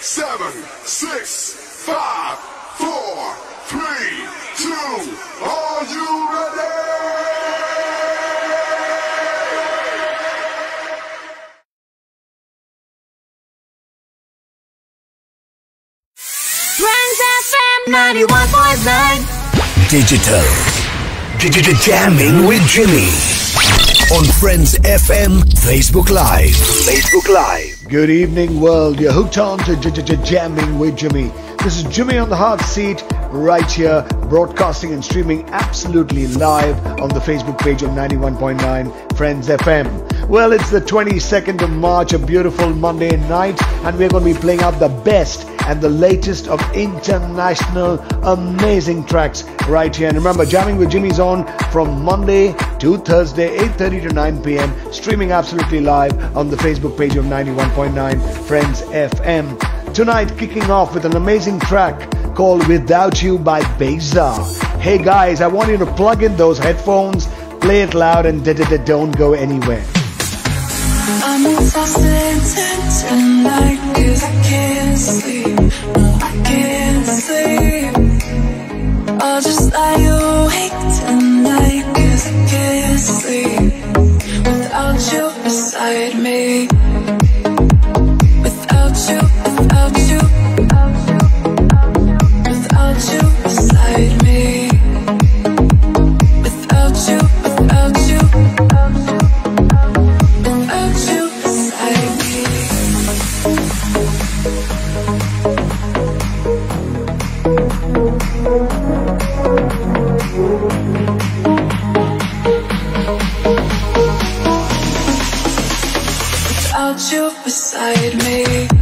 seven, six, five, four, three, two. Are you ready? Friends FM 91.9 Digital. Digital jamming with Jimmy. On Friends FM, Facebook Live. Facebook Live. Good evening, world. You're hooked on to J- J- J- Jamming with Jimmy. This is Jimmy on the Hard seat right here, broadcasting and streaming absolutely live on the Facebook page of 91.9 Friends FM. Well, it's the 22nd of March, a beautiful Monday night, and we're going to be playing out the best and the latest of international amazing tracks right here. And remember, Jamming with Jimmy's on from Monday to Thursday, 8.30 to 9 p.m., streaming absolutely live on the Facebook page of 91.9 Friends FM. Tonight, kicking off with an amazing track called Without You by Beza. Hey guys, I want you to plug in those headphones, play it loud, and don't go anywhere. I'm. Without you beside me. Without you, without you. Without you beside me. Without you, without you. Without you beside me Without you beside me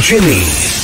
Jimmy.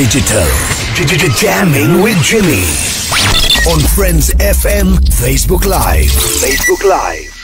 Digital. Jamming with Jimmy. On Friends FM, Facebook Live. Facebook Live.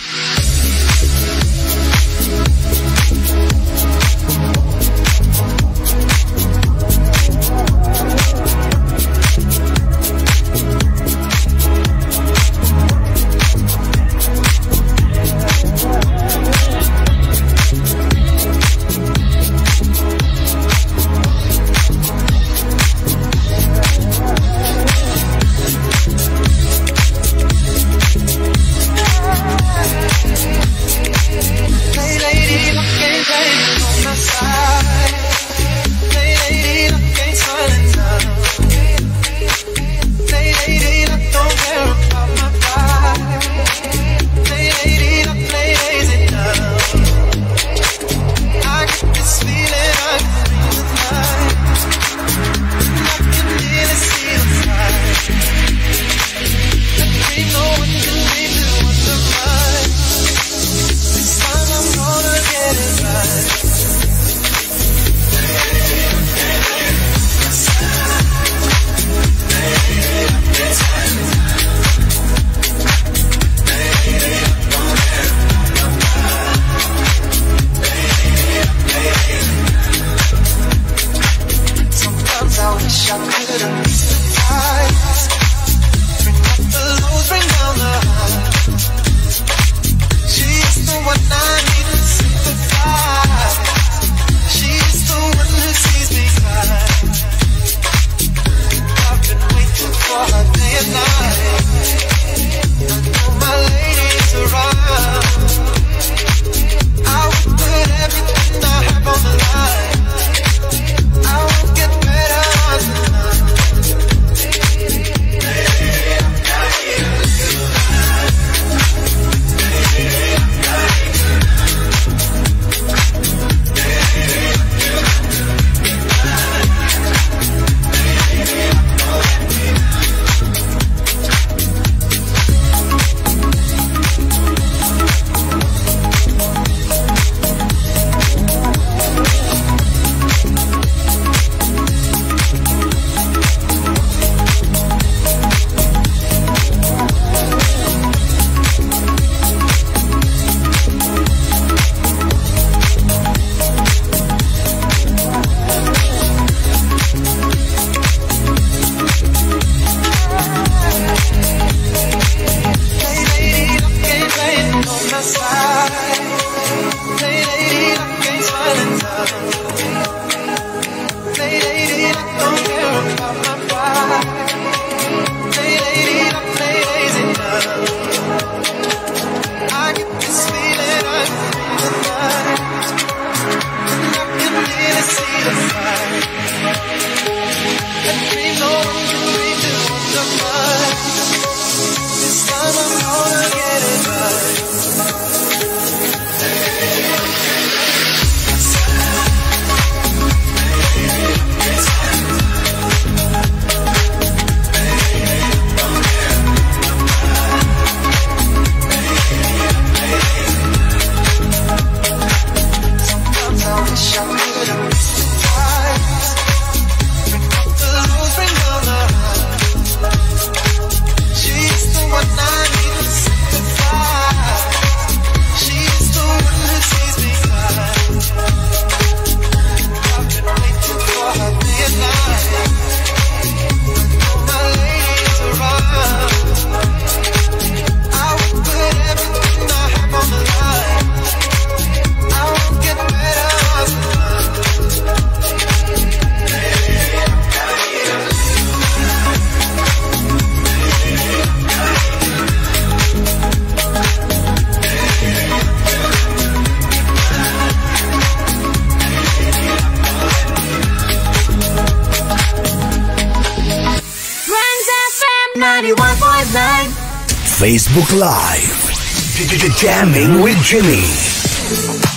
Facebook Live. Jamming with Jimmy.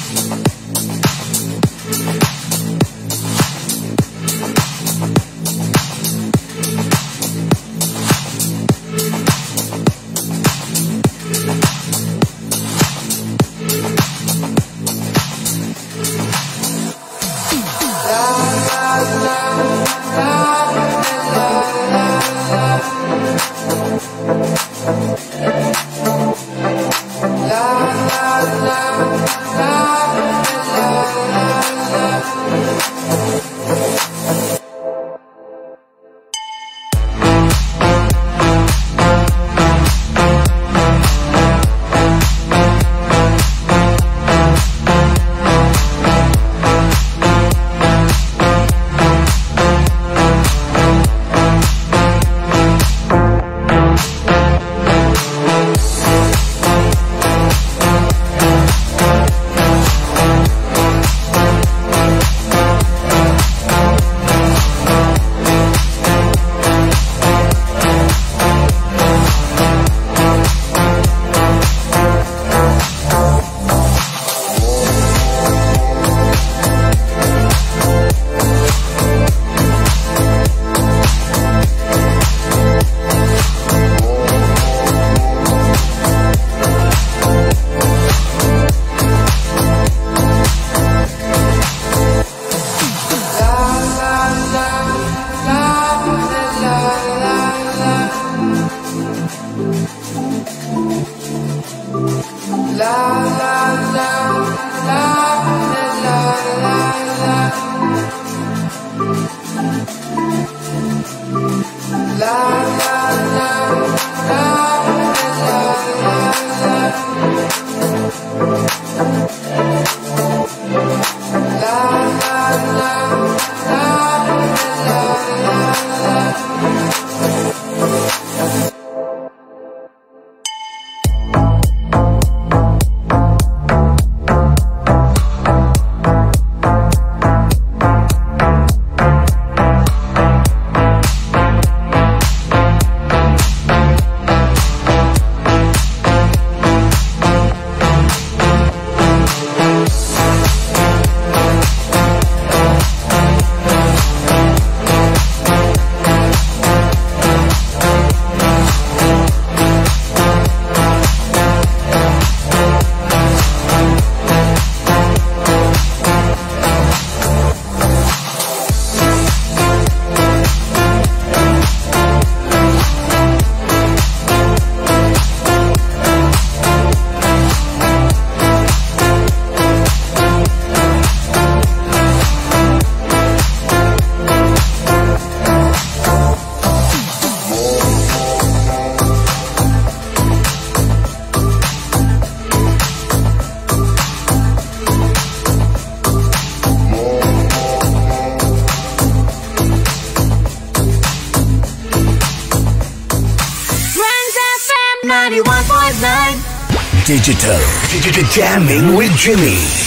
Digital Jamming with Jimmy.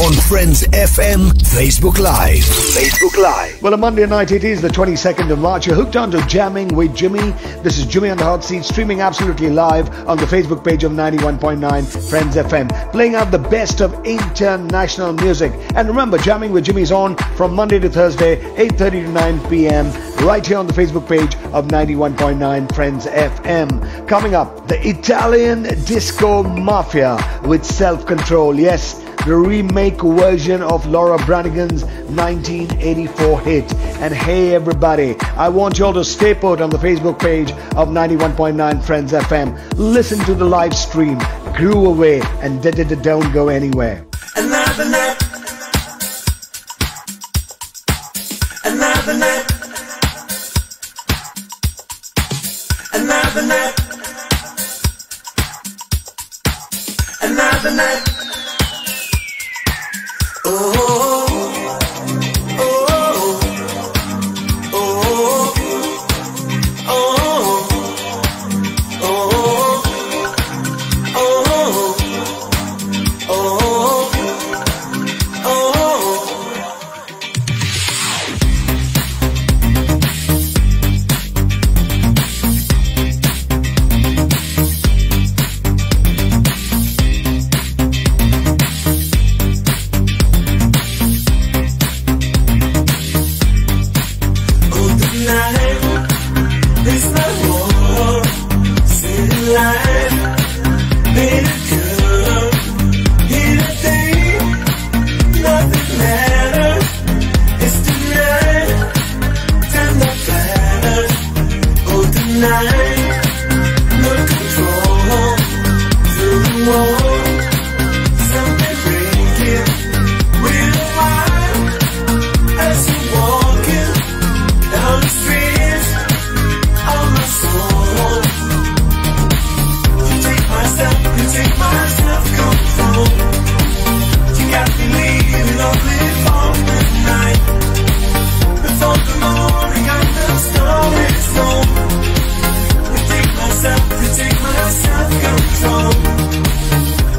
On Friends FM Facebook Live. Facebook Live. Well, a Monday night it is the 22nd of March. You're hooked on to Jamming with Jimmy. This is Jimmy on the Hot Seat, streaming absolutely live on the Facebook page of 91.9 Friends FM, playing out the best of international music. And remember, Jamming with Jimmy is on from Monday to Thursday, 8.30 to 9 p.m., right here on the Facebook page of 91.9 Friends FM. Coming up, the Italian Disco Mafia with Self Control. Yes, the remake version of Laura Branigan's 1984 hit. And hey, everybody, I want you all to stay put on the Facebook page of 91.9 Friends FM. Listen to the live stream, grew away, and d- d- d- don't go anywhere. Another night. Another night. Another night. Another night.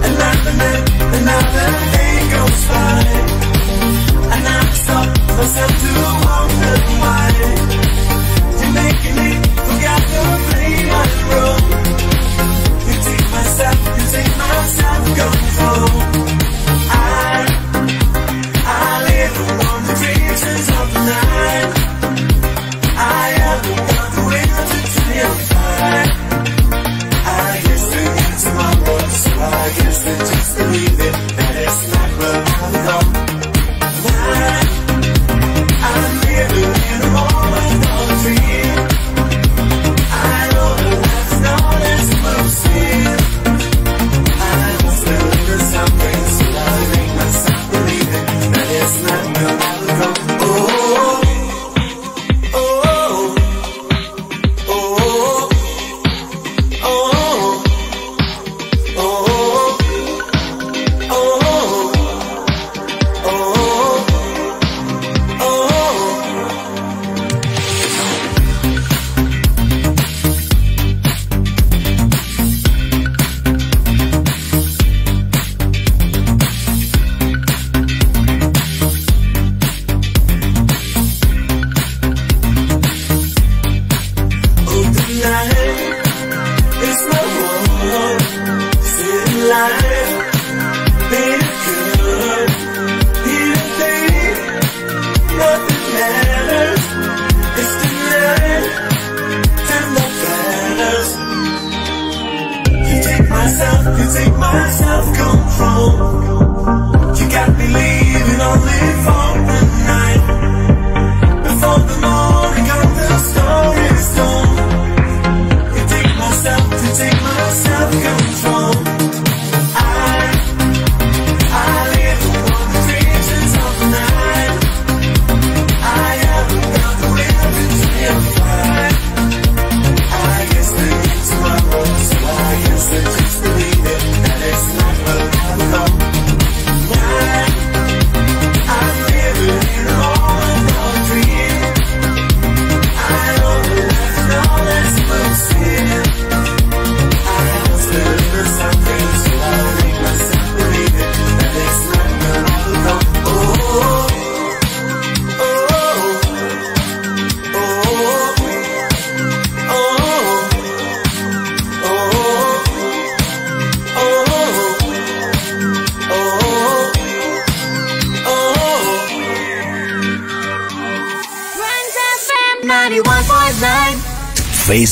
Another minute, another day goes by And I stop myself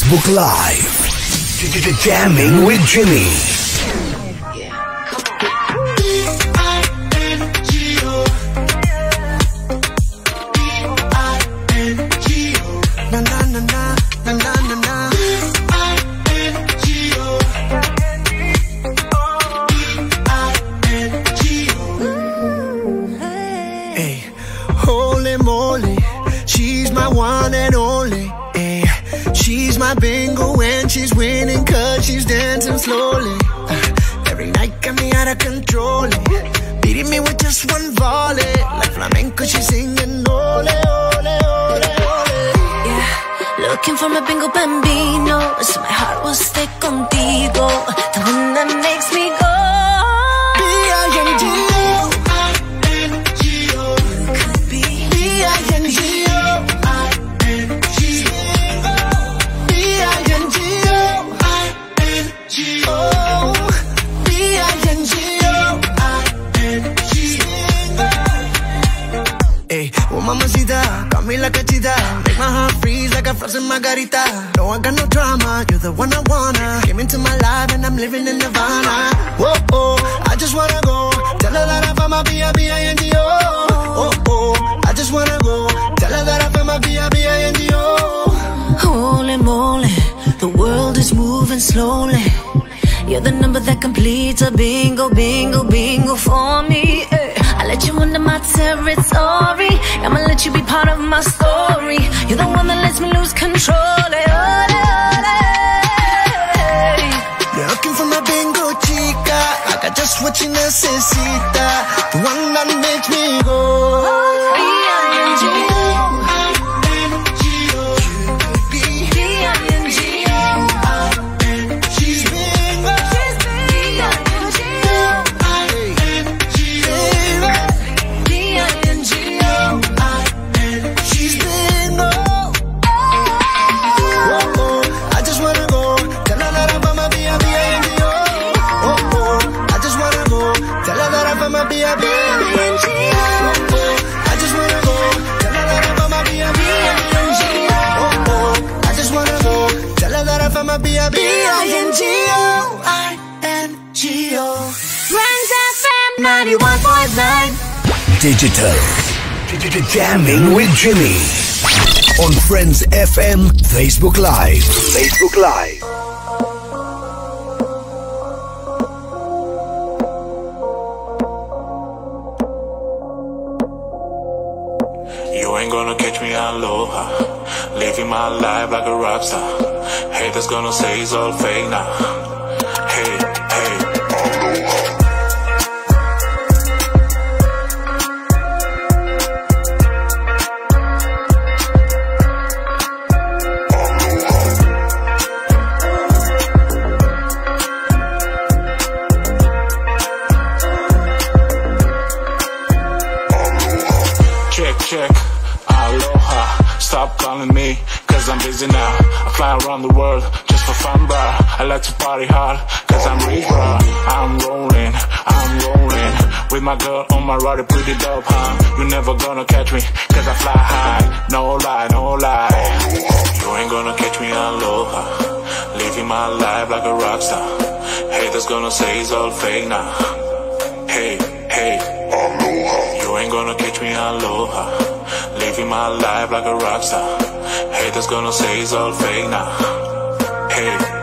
Facebook Live. Jamming with Jimmy. Looking for my bingo bambino, so my heart frozen margarita. No, I got no drama, you're the one I wanna. Came into my life and I'm living in nirvana. Whoa, oh, I just wanna go. Tell her that I found my B-I-B-I-N-G-O Oh, oh, I just wanna go. Tell her that I found my B-I-B-I-N-G-O Holy moly, the world is moving slowly. You're the number that completes a bingo, bingo, bingo for me. eh. Let you into my territory. I'ma let you be part of my story. You're the one that lets me lose control. eh, ole, ole. You're looking for my bingo chica I got just what you necesita The one that makes me go Jamming with Jimmy. On Friends FM Facebook Live. Facebook Live. You ain't gonna catch me aloha. Living my life like a rock star. Haters gonna say it's all fake now. Hey, hey, aloha. Around the world just for fun, bro. I like to party hard, cause I'm rich, bro. I'm rolling, I'm rolling. With my girl on my ride, pretty dope, huh? You never gonna catch me, cause I fly high. No lie, no lie. You ain't gonna catch me aloha. Living my life like a rock star. Haters gonna say it's all fake now. Hey, hey, aloha. You ain't gonna catch me aloha. Living my life like a rock star. Haters gonna say it's all fake now. Hey,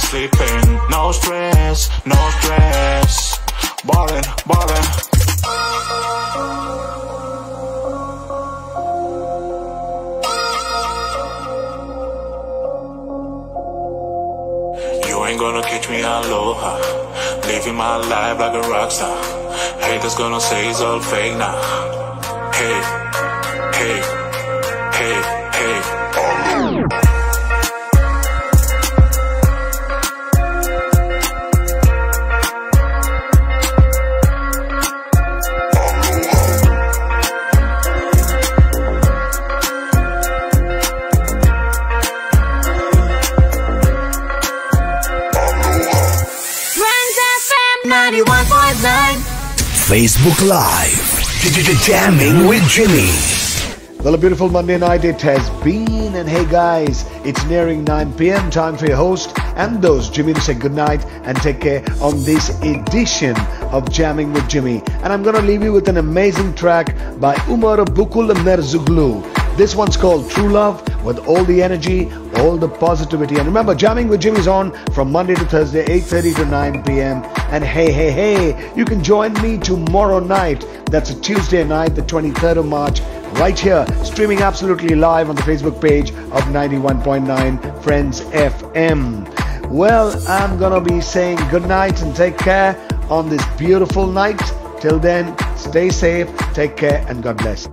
I'm sleeping. No stress, no stress. Ballin', ballin'. You ain't gonna catch me aloha. Living my life like a rock star. Haters gonna say it's all fake now. Hey, hey, hey. Facebook Live. Jamming with Jimmy. Well, a beautiful Monday night it has been. And hey, guys, it's nearing 9 p.m. Time for your host and those Jimmy to say goodnight and take care on this edition of Jamming with Jimmy. And I'm going to leave you with an amazing track by Ömer Bükülmezoğlu. This one's called True Love with all the energy, all the positivity. And remember, Jamming with Jimmy's on from Monday to Thursday, 8.30 to 9 p.m. And hey, hey, hey, you can join me tomorrow night. That's a Tuesday night, the 23rd of March, right here, streaming absolutely live on the Facebook page of 91.9 Friends FM. Well, I'm gonna be saying good night and take care on this beautiful night. Till then, stay safe, take care, and God bless.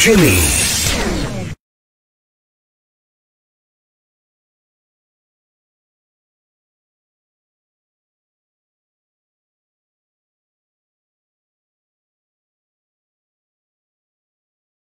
Jimmy.